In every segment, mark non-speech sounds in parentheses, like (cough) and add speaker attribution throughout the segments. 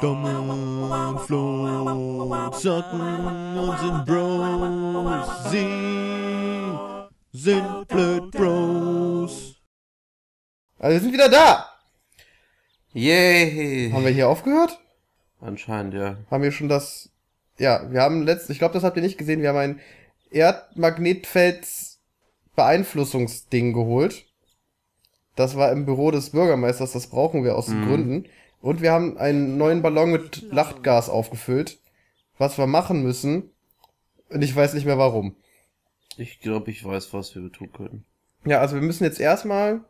Speaker 1: Dom und Flo zocken und sind Bros. Sie sind blöd Bros.
Speaker 2: Also wir sind wieder da.
Speaker 3: Yay!
Speaker 2: Haben wir hier aufgehört?
Speaker 3: Anscheinend, ja.
Speaker 2: Haben wir schon das... Ja, wir haben letzt... Ich glaube, das habt ihr nicht gesehen. Wir haben ein Erdmagnetfelds Beeinflussungsding geholt. Das war im Büro des Bürgermeisters. Das brauchen wir aus
Speaker 3: Mhm.
Speaker 2: Gründen. Und wir haben einen neuen Ballon mit Lachgas aufgefüllt. Was wir machen müssen. Und ich weiß nicht mehr warum.
Speaker 3: Ich glaube, ich weiß, was wir tun können.
Speaker 2: Ja, also wir müssen jetzt erstmal...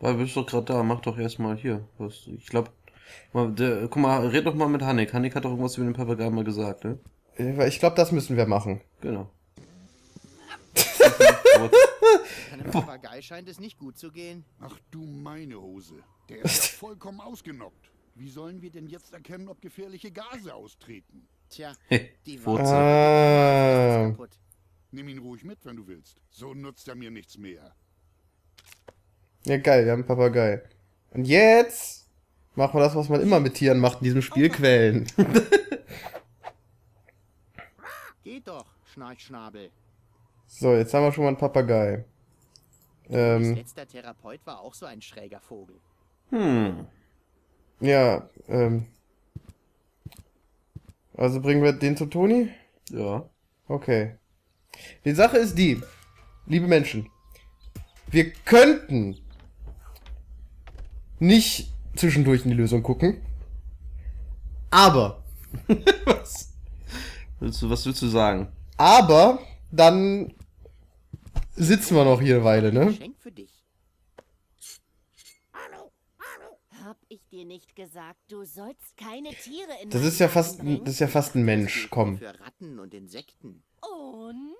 Speaker 3: Weil bist doch gerade da, mach doch erstmal hier. Was, ich glaube, mal, der, guck mal, red doch mal mit Hannik. Hannik hat doch irgendwas über den Papagei mal gesagt, ne?
Speaker 2: Ich glaube, das müssen wir machen.
Speaker 3: Genau.
Speaker 4: Einem Papagei scheint es nicht gut zu gehen.
Speaker 5: Ach du meine Hose. Der (laughs) ist ja vollkommen ausgenockt. Wie sollen wir denn jetzt erkennen, ob gefährliche Gase austreten?
Speaker 4: Tja, (laughs) die
Speaker 3: Furze.
Speaker 4: Wurzel
Speaker 2: Ah.
Speaker 4: kaputt.
Speaker 5: Nimm ihn ruhig mit, wenn du willst. So nutzt er mir nichts mehr.
Speaker 2: Ja, geil, wir haben einen Papagei. Und jetzt machen wir das, was man immer mit Tieren macht in diesem Spiel, Quellen. (laughs)
Speaker 4: Geht doch, Schnarchschnabel.
Speaker 2: So, jetzt haben wir schon mal einen Papagei. Ähm,
Speaker 4: letzter Therapeut war auch so ein schräger Vogel.
Speaker 3: Hm.
Speaker 2: ja, ähm. Also bringen wir den zu Toni?
Speaker 3: Ja.
Speaker 2: Okay. Die Sache ist die, liebe Menschen, wir könnten nicht zwischendurch in die Lösung gucken, aber, (laughs)
Speaker 3: was? Willst du, was willst du sagen?
Speaker 2: aber, dann sitzen wir noch hier eine Weile, ne?
Speaker 4: Geschenk für dich.
Speaker 6: Hab ich dir nicht gesagt, du sollst keine Tiere in
Speaker 2: Das ist ja fast, ein- das ist ja fast ein Mensch, komm.
Speaker 4: Für Ratten und Insekten.
Speaker 6: Und?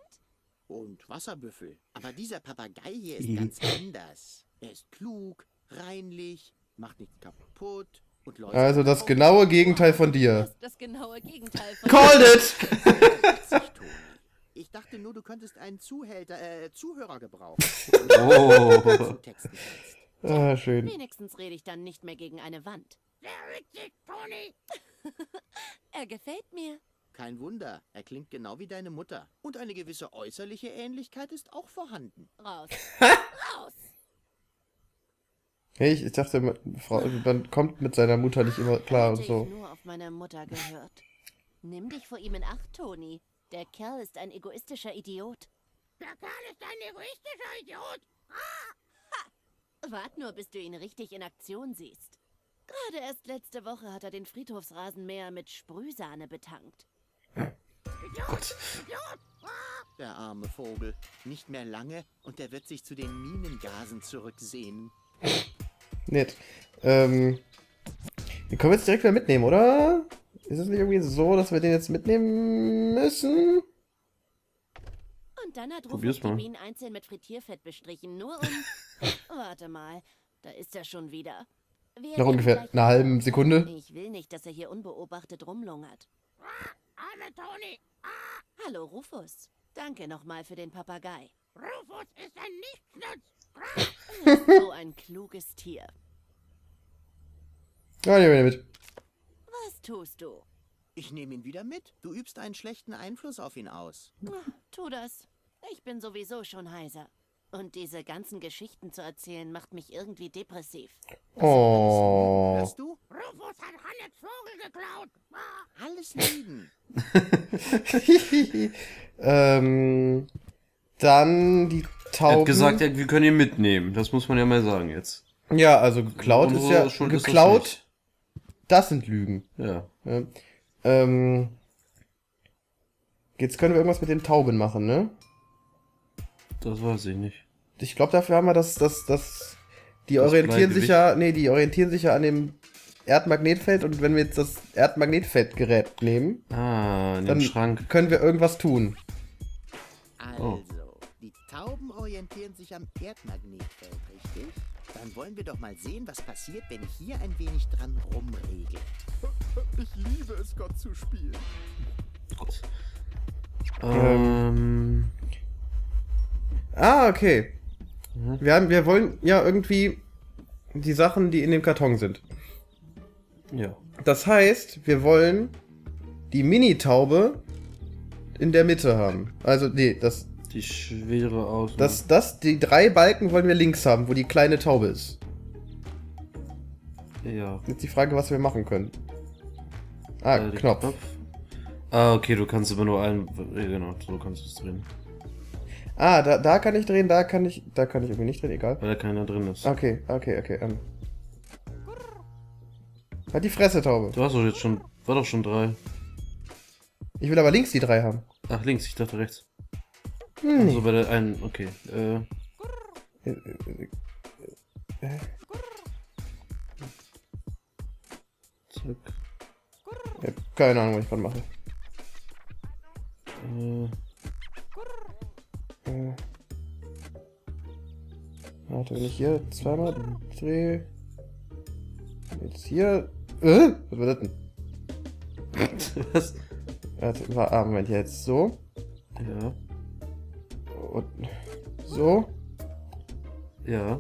Speaker 4: Und Wasserbüffel. Aber dieser Papagei hier ist ganz anders. Er ist klug, reinlich, macht nichts kaputt und läuft.
Speaker 2: Also das genaue Gegenteil von
Speaker 6: Das
Speaker 2: dir.
Speaker 6: ist das genaue Gegenteil von
Speaker 2: Called it!
Speaker 4: Ich dachte nur, du könntest einen Zuhälter, äh, Zuhörer gebrauchen.
Speaker 3: Oh.
Speaker 4: Zu texten kannst.
Speaker 2: Ah, schön.
Speaker 6: Wenigstens rede ich dann nicht mehr gegen eine Wand.
Speaker 4: Sehr witzig, Toni.
Speaker 6: Er gefällt mir.
Speaker 4: Kein Wunder, er klingt genau wie deine Mutter. Und eine gewisse äußerliche Ähnlichkeit ist auch vorhanden.
Speaker 6: Raus. Raus.
Speaker 2: Hey, ich, ich dachte, man, Frau, man kommt mit seiner Mutter nicht immer klar und so.
Speaker 6: ich nur auf meine Mutter gehört. Nimm dich vor ihm in Acht, Toni. Der Kerl ist ein egoistischer Idiot.
Speaker 4: Der Kerl ist ein egoistischer Idiot.
Speaker 6: Wart nur, bis du ihn richtig in Aktion siehst. Gerade erst letzte Woche hat er den Friedhofsrasenmäher mit Sprühsahne betankt.
Speaker 3: Gott.
Speaker 4: Der arme Vogel. Nicht mehr lange und er wird sich zu den Minengasen zurücksehnen.
Speaker 2: Nett. Ähm, den können wir jetzt direkt wieder mitnehmen, oder? Ist es nicht irgendwie so, dass wir den jetzt mitnehmen müssen?
Speaker 6: Und dann hat
Speaker 3: Probier's
Speaker 6: Rufus. Bienen einzeln mit Frittierfett bestrichen, nur um... (laughs) Warte mal, da ist er schon wieder. Wir
Speaker 2: Nach
Speaker 6: werden
Speaker 2: ungefähr einer halben
Speaker 6: weiter.
Speaker 2: Sekunde.
Speaker 6: Ich will nicht, dass er hier unbeobachtet rumlungert.
Speaker 4: Arme Toni.
Speaker 6: Hallo, Rufus. Danke nochmal für den Papagei.
Speaker 4: Rufus ist ein Nichtsnutz.
Speaker 6: So ein kluges Tier.
Speaker 2: Ja, nehmen wir mit.
Speaker 6: Was tust du?
Speaker 4: Ich nehme ihn wieder mit. Du übst einen schlechten Einfluss auf ihn aus.
Speaker 6: Ach, Tu das. Ich bin sowieso schon heiser. Und diese ganzen Geschichten zu erzählen macht mich irgendwie depressiv.
Speaker 2: Oh.
Speaker 4: Hörst du? Rufus hat Hannes Vogel geklaut. Alles Lügen. (laughs)
Speaker 2: ähm, dann die
Speaker 3: Er
Speaker 2: Tauben.
Speaker 3: hat gesagt, wir können ihn mitnehmen. Das muss man ja mal sagen jetzt.
Speaker 2: ja, also geklaut ist ja
Speaker 3: Schuld
Speaker 2: geklaut. Das, sind Lügen.
Speaker 3: Ja.
Speaker 2: Ja. Ähm, jetzt können wir irgendwas mit den Tauben machen, ne?
Speaker 3: Das weiß ich nicht.
Speaker 2: Ich glaube, dafür haben wir das, das, das. Die
Speaker 3: Das
Speaker 2: orientieren sich ja, nee, die orientieren sich ja an dem Erdmagnetfeld und wenn wir jetzt das Erdmagnetfeldgerät nehmen,
Speaker 3: Ah, in
Speaker 2: dann
Speaker 3: den Schrank.
Speaker 2: können wir irgendwas tun.
Speaker 4: Also, die Tauben orientieren sich am Erdmagnetfeld, richtig? Dann wollen wir doch mal sehen, was passiert, wenn ich hier ein wenig dran rumregle.
Speaker 5: Ich liebe es, Gott zu spielen.
Speaker 3: Gott. Ähm.
Speaker 2: Ah, okay. Wir, haben, wir wollen ja irgendwie die Sachen, die in dem Karton sind.
Speaker 3: Ja.
Speaker 2: Das heißt, wir wollen die Mini-Taube in der Mitte haben. Also, nee, das,
Speaker 3: Die schwere aus.
Speaker 2: das, das, die drei Balken wollen wir links haben, wo die kleine Taube ist.
Speaker 3: Ja.
Speaker 2: Jetzt die Frage, was wir machen können. Ah,
Speaker 3: Äh, den
Speaker 2: Knopf.
Speaker 3: Ah, okay, du kannst aber nur einen. Ja, genau, so kannst du es drehen.
Speaker 2: Ah, da, da kann ich drehen, da kann ich, da kann ich irgendwie nicht drehen, egal.
Speaker 3: Weil da keiner drin ist.
Speaker 2: Okay, okay, okay. Ähm. Halt die Fresse, Taube.
Speaker 3: Du hast doch jetzt schon. War doch schon drei.
Speaker 2: Ich will aber links die drei haben.
Speaker 3: Ach, links, ich dachte rechts.
Speaker 2: Hm,
Speaker 3: So bei der einen, okay. Äh, zack.
Speaker 2: ich hab keine Ahnung, was ich gerade mache.
Speaker 3: Äh,
Speaker 2: Äh. Warte, wenn ich hier zweimal drehe. Jetzt hier. Äh? Was war das denn? (laughs)
Speaker 3: was?
Speaker 2: Warte, war, ah, Moment, jetzt so.
Speaker 3: Ja.
Speaker 2: Und so.
Speaker 3: Ja.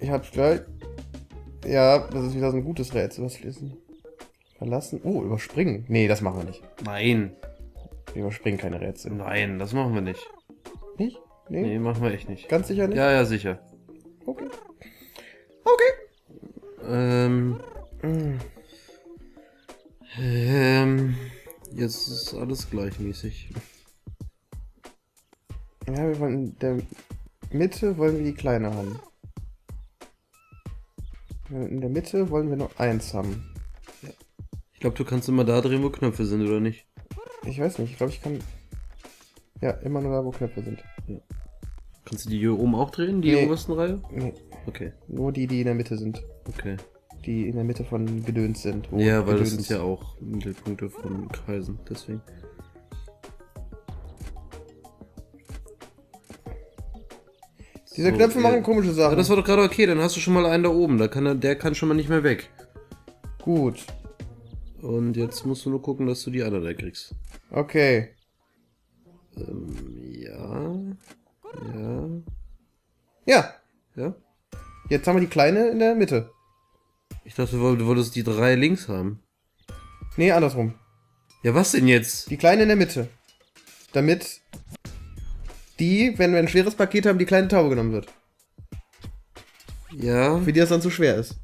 Speaker 2: Ich hab's gleich. Ja, das ist wieder so ein gutes Rätsel. Was lesen? Verlassen. Oh, überspringen. Nee, das machen wir nicht.
Speaker 3: Nein.
Speaker 2: Wir überspringen keine Rätsel.
Speaker 3: Nein, das machen wir nicht.
Speaker 2: Nicht? Nee?
Speaker 3: Nee, machen wir echt nicht.
Speaker 2: Ganz sicher nicht?
Speaker 3: Ja, ja, sicher.
Speaker 2: Okay. Okay.
Speaker 3: Ähm.
Speaker 2: Mm.
Speaker 3: Ähm. Jetzt ist alles gleichmäßig.
Speaker 2: Ja, wir wollen in der Mitte wollen wir die kleine haben. In der Mitte wollen wir nur eins haben.
Speaker 3: Ich glaube, du kannst immer da drehen, wo Knöpfe sind, oder nicht?
Speaker 2: Ich weiß nicht, ich glaube, ich kann. Ja, immer nur da, wo Knöpfe sind.
Speaker 3: Kannst du die hier oben auch drehen, die
Speaker 2: Nee.
Speaker 3: obersten Reihe?
Speaker 2: Nee,
Speaker 3: Okay,
Speaker 2: nur die, die in der Mitte sind.
Speaker 3: okay.
Speaker 2: Die in der Mitte von Gedöns sind.
Speaker 3: ja, weil das
Speaker 2: Gedöns-
Speaker 3: sind ja auch Mittelpunkte von Kreisen, deswegen.
Speaker 2: Diese
Speaker 3: So,
Speaker 2: Knöpfe machen komische Sachen.
Speaker 3: das war doch gerade okay, dann hast du schon mal einen da oben, da kann er, der kann schon mal nicht mehr weg.
Speaker 2: Gut.
Speaker 3: Und jetzt musst du nur gucken, dass du die andere da kriegst.
Speaker 2: Okay.
Speaker 3: Ähm, ja. Ja.
Speaker 2: Ja,
Speaker 3: Ja.
Speaker 2: jetzt haben wir die kleine in der Mitte.
Speaker 3: Ich dachte, du wolltest die drei links haben.
Speaker 2: Nee, andersrum.
Speaker 3: Ja, was denn jetzt?
Speaker 2: Die kleine in der Mitte. Damit die, wenn wir ein schweres Paket haben, die kleine Taube genommen wird.
Speaker 3: Ja,
Speaker 2: Für die das dann zu schwer ist.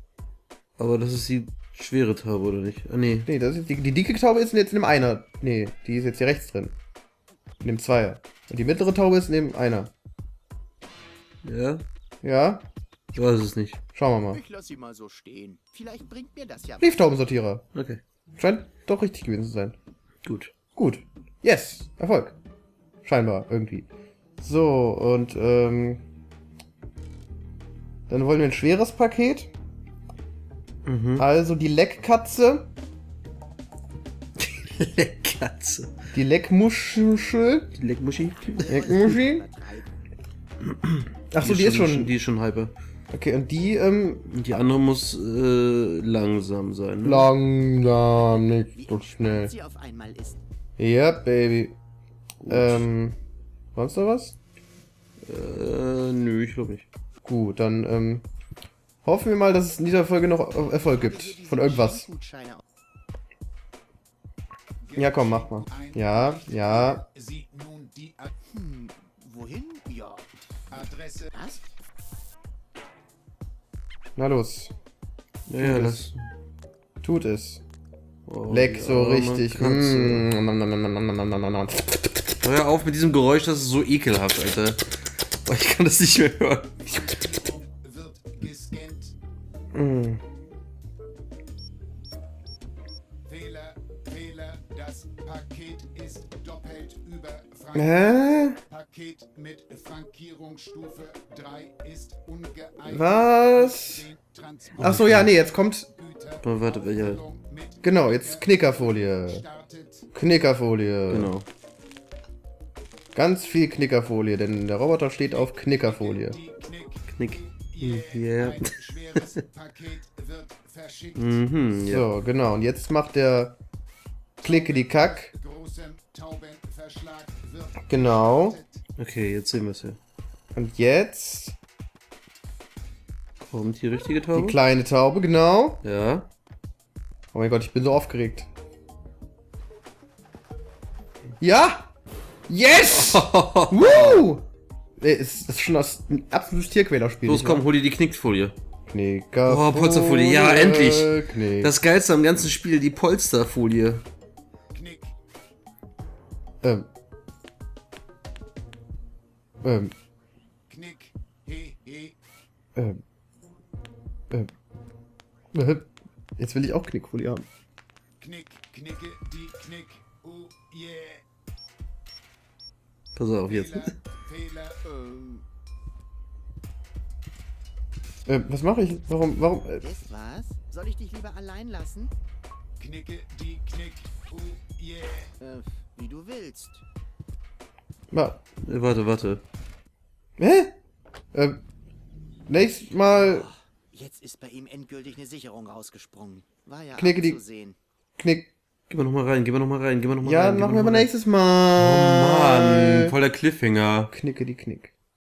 Speaker 3: aber das ist die schwere Taube, oder nicht? Ah, nee.
Speaker 2: Nee, das ist die, die dicke Taube ist jetzt in dem Einer. Nee, die ist jetzt hier rechts drin. In dem Zweier. Und die mittlere Taube ist in dem Einer.
Speaker 3: Ja?
Speaker 2: Ja?
Speaker 3: Ich weiß es nicht.
Speaker 2: Schauen wir mal.
Speaker 4: Ich lasse sie mal so stehen. Vielleicht bringt mir das ja.
Speaker 2: Brieftaubensortierer.
Speaker 3: Okay.
Speaker 2: Scheint doch richtig gewesen zu sein.
Speaker 3: Gut.
Speaker 2: Gut. Yes. Erfolg. Scheinbar, irgendwie. So, und, ähm. Dann wollen wir ein schweres Paket.
Speaker 3: Mhm.
Speaker 2: Also die Leckkatze,
Speaker 3: Katze.
Speaker 2: die Leckmuschel,
Speaker 3: Die Leckmuschi?
Speaker 2: Leckmuschi. Achso, die, ist schon.
Speaker 3: Die ist schon hyper.
Speaker 2: Okay, und die, ähm,
Speaker 3: Und die andere muss äh, langsam sein. Ne?
Speaker 2: langsam, nicht so schnell. Ja, Baby. Ähm, sonst noch was?
Speaker 3: Äh, nö, ich glaube nicht.
Speaker 2: Gut, dann, ähm, hoffen wir mal, dass es in dieser Folge noch Erfolg gibt. Von irgendwas. Ja, komm, mach mal. Ja, ja.
Speaker 4: Hm, wohin? Ja.
Speaker 5: Adresse.
Speaker 4: Was?
Speaker 2: Na los.
Speaker 3: Ja, ja,
Speaker 2: Tut
Speaker 3: lass.
Speaker 2: Tut es.
Speaker 3: Oh,
Speaker 2: Leck so richtig. Mm,
Speaker 3: Hör auf mit diesem Geräusch, das ist so ekelhaft, Alter. Oh, ich kann das nicht mehr hören.
Speaker 2: Mm.
Speaker 5: Fehler, Fehler. Das Paket ist doppelt über
Speaker 2: Hä?
Speaker 5: Paket mit Frankierungsstufe 3 ist ungeeignet.
Speaker 2: Was?
Speaker 5: Den Transport
Speaker 2: Ach so, ja, nee, jetzt kommt.
Speaker 3: Oh, warte,
Speaker 5: mit
Speaker 2: Genau, jetzt Knickerfolie. Knickerfolie.
Speaker 3: genau.
Speaker 2: Ganz viel Knickerfolie, denn der Roboter steht auf Knickerfolie.
Speaker 5: Die Knick.
Speaker 3: Ja.
Speaker 5: Ein schweres Paket wird verschickt.
Speaker 3: Mhm, ja.
Speaker 2: So, genau. Und jetzt macht der Klicke die Kack. Genau.
Speaker 3: Okay, jetzt sehen wir es ja.
Speaker 2: Und jetzt
Speaker 3: Kommt die richtige
Speaker 2: die
Speaker 3: Taube?
Speaker 2: kleine Taube, genau.
Speaker 3: Ja.
Speaker 2: Oh mein Gott, ich bin so aufgeregt. Ja! Yes! (laughs) Woo! Ey, Es ist schon das ein absolutes Tierquälerspiel.
Speaker 3: Los,
Speaker 2: nicht
Speaker 3: komm,
Speaker 2: wahr?
Speaker 3: hol dir die Knickfolie.
Speaker 2: Knicker.
Speaker 3: Oh, Polsterfolie, ja, endlich.
Speaker 2: Knick.
Speaker 3: Das Geilste am ganzen Spiel, die Polsterfolie.
Speaker 5: Knick.
Speaker 2: ähm. Ähm,
Speaker 5: Knick. He, he.
Speaker 2: ähm. Ähm. äh, Jetzt will ich auch Knickfolie haben.
Speaker 5: Knick. Knicke, die Knick. Oh, yeah.
Speaker 3: Pass auf jetzt.
Speaker 5: Fehler, Fehler.
Speaker 4: Ähm,
Speaker 2: was mache ich? Warum, warum? Äh,
Speaker 4: das war's? Soll ich dich lieber allein lassen?
Speaker 5: Knicke, die Knick. Oh, yeah.
Speaker 4: Äh, wie du willst.
Speaker 2: ma,
Speaker 3: Äh, Warte, warte.
Speaker 2: hä? Ähm, nächstes Mal
Speaker 4: Jetzt ist bei ihm endgültig eine Sicherung rausgesprungen. War ja
Speaker 2: Knicke die-. Knick.
Speaker 3: Geh mal nochmal rein, geh mal nochmal rein, geh mal nochmal
Speaker 2: Ja,
Speaker 3: rein. geh
Speaker 2: machen wir
Speaker 3: noch
Speaker 2: aber
Speaker 3: mal
Speaker 2: nächstes Mal.
Speaker 3: Mann, voll der Cliffhanger.
Speaker 2: Knicke die Knick.